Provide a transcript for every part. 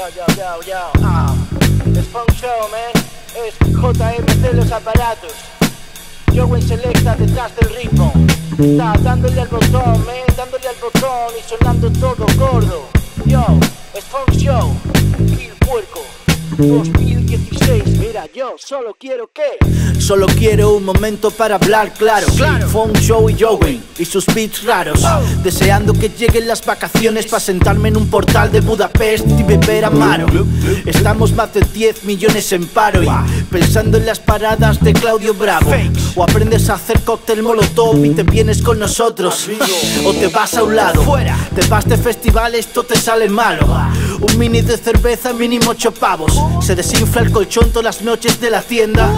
Yo, yo, yo. Ah. Es Funk Show, man. Es JMC los aparatos. Yo en Selecta detrás del ritmo. Está dándole al botón, man. Dándole al botón y sonando todo gordo. Yo, es Funk Show. Kill Puerco. 2016, mira, yo solo quiero que. Solo quiero un momento para hablar claro. Claro. Funk Show y Joey y sus beats raros. Deseando que lleguen las vacaciones para sentarme en un portal de Budapest y beber amaro. Estamos más de 10 millones en paro y pensando en las paradas de Claudio Bravo. O aprendes a hacer cóctel molotov y te vienes con nosotros. O te vas a un lado. Te vas de festival, esto te sale malo. Un mini de cerveza, mínimo ocho pavos. Se desinfla el colchón todas las noches de la hacienda.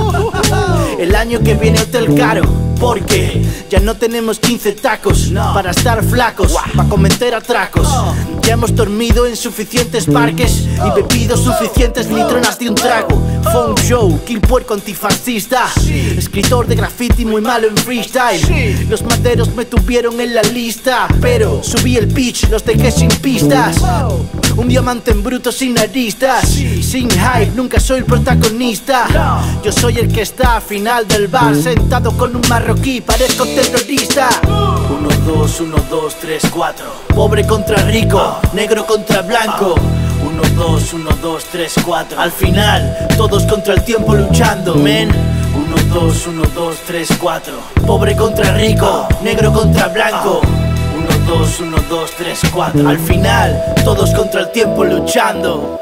El año que viene hotel caro. Porque ya no tenemos 15 tacos para estar flacos, para cometer atracos. Ya hemos dormido en suficientes parques y bebido suficientes litronas de un trago. Funk show, kill puerco antifascista. Escritor de graffiti muy malo en freestyle. Los maderos me tuvieron en la lista, pero subí el pitch, los dejé sin pistas. Un diamante en bruto sin aristas Sin hype, nunca soy el protagonista. Yo soy el que está al final del bar Sentado con un marroquí, parezco terrorista. Uno, dos, uno, dos, tres, cuatro. Pobre contra rico, negro contra blanco. Uno, dos, uno, dos, tres, cuatro. Al final, todos contra el tiempo luchando, men. Uno, dos, uno, dos, tres, cuatro. Pobre contra rico, negro contra blanco. 1, 2, 1, 2, 3, 4 Al final, todos contra el tiempo luchando